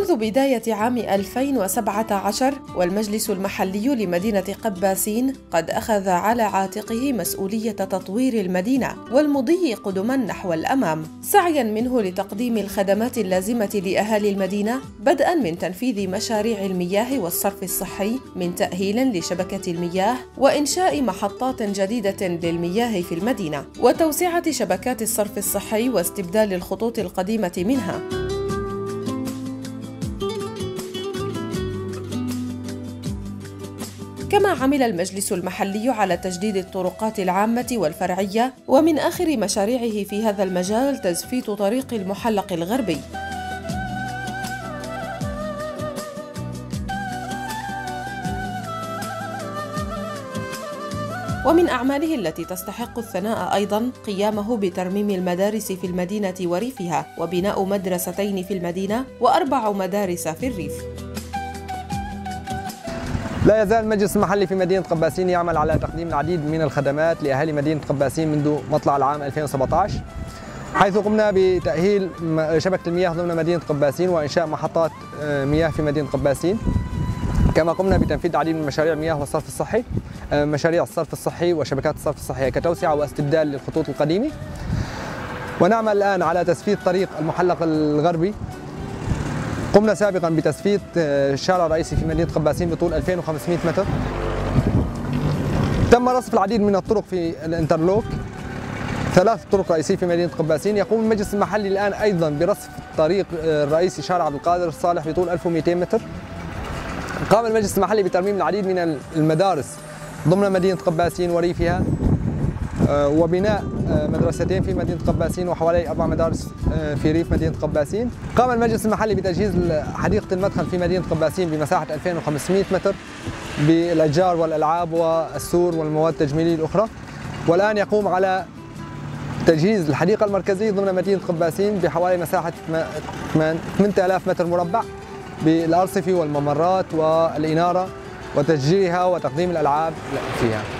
منذ بداية عام 2017 والمجلس المحلي لمدينة قباسين قد أخذ على عاتقه مسؤولية تطوير المدينة والمضي قدما نحو الأمام. سعيا منه لتقديم الخدمات اللازمة لأهالي المدينة بدءا من تنفيذ مشاريع المياه والصرف الصحي من تأهيل لشبكة المياه وإنشاء محطات جديدة للمياه في المدينة وتوسعة شبكات الصرف الصحي واستبدال الخطوط القديمة منها. كما عمل المجلس المحلي على تجديد الطرقات العامة والفرعية ومن آخر مشاريعه في هذا المجال تزفيت طريق المحلق الغربي. ومن أعماله التي تستحق الثناء أيضا قيامه بترميم المدارس في المدينة وريفها وبناء مدرستين في المدينة وأربع مدارس في الريف. لا يزال المجلس المحلي في مدينة قباسين يعمل على تقديم العديد من الخدمات لأهالي مدينة قباسين منذ مطلع العام 2017 حيث قمنا بتأهيل شبكة المياه ضمن مدينة قباسين وإنشاء محطات آه، مياه في مدينة قباسين. كما قمنا بتنفيذ العديد من مشاريع المياه والصرف الصحي آه، مشاريع الصرف الصحي وشبكات الصرف الصحية كتوسعة واستبدال للخطوط القديمة. ونعمل الآن على تسفيد طريق المحلق الغربي قمنا سابقا الشارع آه، الرئيسي في مدينة قباسين بطول 2500 متر. تم رصف العديد من الطرق في الانترلوك. ثلاث طرق رئيسية في مدينة قباسين. يقوم المجلس المحلي الآن أيضا برصف الطريق آه، الرئيسي شارع عبد القادر الصالح بطول 1200 متر. قام المجلس المحلي بترميم العديد من المدارس ضمن مدينة قباسين وريفها. وبناء آه، مدرستين في مدينة قباسين وحوالي أربع مدارس آه، في ريف مدينة قباسين. قام المجلس المحلي بتجهيز حديقة المدخل في مدينة قباسين بمساحة 2500 متر بالأشجار والألعاب والسور والمواد التجميلية الأخرى. والآن يقوم على تجهيز الحديقة المركزية ضمن مدينة قباسين بحوالي مساحة 8000 متر مربع بالأرصفة والممرات والإنارة وتشجيرها وتقديم الألعاب فيها.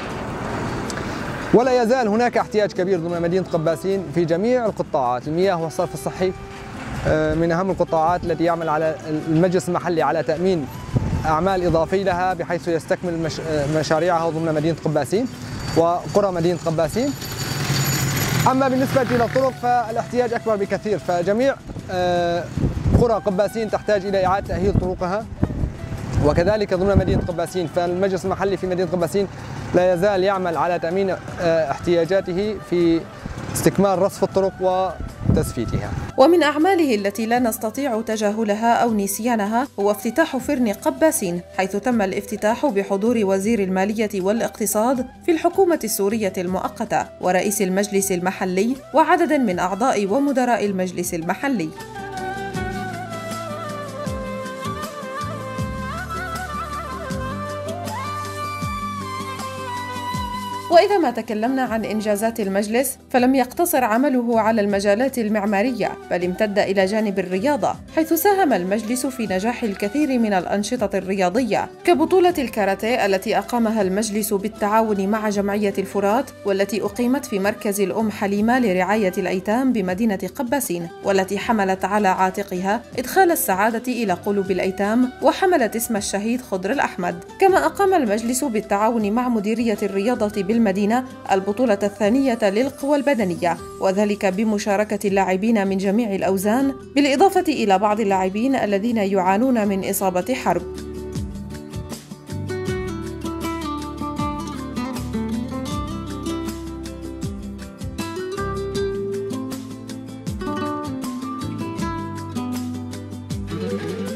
ولا يزال هناك احتياج كبير ضمن مدينة قباسين في جميع القطاعات. المياه والصرف الصحي آه، من أهم القطاعات التي يعمل على المجلس المحلي على تأمين أعمال إضافية لها بحيث يستكمل آه، مشاريعها ضمن مدينة قباسين وقرى مدينة قباسين. أما بالنسبة إلى الطرق فالاحتياج أكبر بكثير. فجميع آه، قرى قباسين تحتاج إلى إعادة تأهيل طرقها وكذلك ضمن مدينة قباسين. فالمجلس المحلي في مدينة قباسين لا يزال يعمل على تأمين آه، احتياجاته في استكمال رصف الطرق وتسفيتها. ومن أعماله التي لا نستطيع تجاهلها أو نسيانها هو افتتاح فرن قباسين حيث تم الافتتاح بحضور وزير المالية والاقتصاد في الحكومة السورية المؤقتة ورئيس المجلس المحلي وعدد من أعضاء ومدراء المجلس المحلي. وإذا ما تكلمنا عن إنجازات المجلس فلم يقتصر عمله على المجالات المعمارية بل امتد إلى جانب الرياضة حيث ساهم المجلس في نجاح الكثير من الأنشطة الرياضية. كبطولة الكاراتيه التي أقامها المجلس بالتعاون مع جمعية الفرات والتي أقيمت في مركز الأم حليمة لرعاية الأيتام بمدينة قباسين والتي حملت على عاتقها إدخال السعادة إلى قلوب الأيتام وحملت اسم الشهيد خضر الأحمد. كما أقام المجلس بالتعاون مع مديرية الرياضة بالمدينة المدينة البطولة الثانية للقوى البدنية وذلك بمشاركة اللاعبين من جميع الأوزان بالإضافة إلى بعض اللاعبين الذين يعانون من إصابة حرب.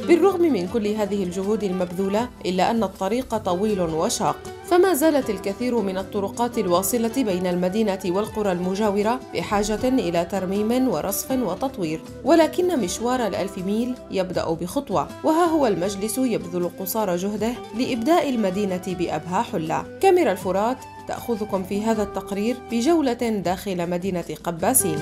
بالرغم من كل هذه الجهود المبذولة إلا أن الطريق طويل وشاق. فما زالت الكثير من الطرقات الواصلة بين المدينة والقرى المجاورة بحاجة إلى ترميم ورصف وتطوير ولكن مشوار الألف ميل يبدأ بخطوة وها هو المجلس يبذل قصارى جهده لإبداء المدينة بأبهى حلة كاميرا الفرات تأخذكم في هذا التقرير بجولة داخل مدينة قباسين.